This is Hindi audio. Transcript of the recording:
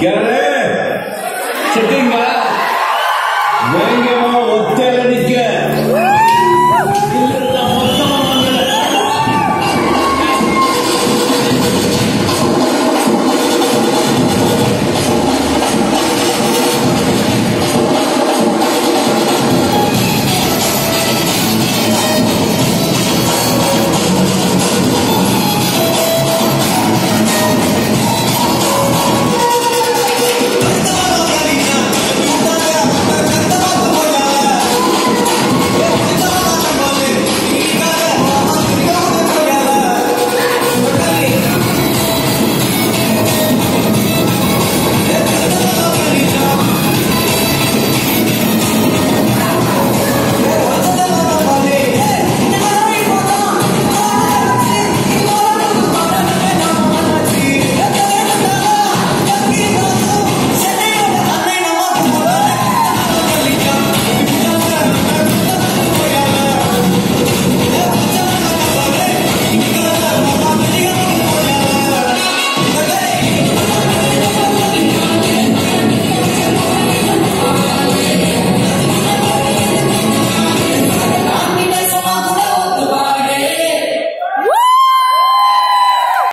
क्या रहे चिटिंग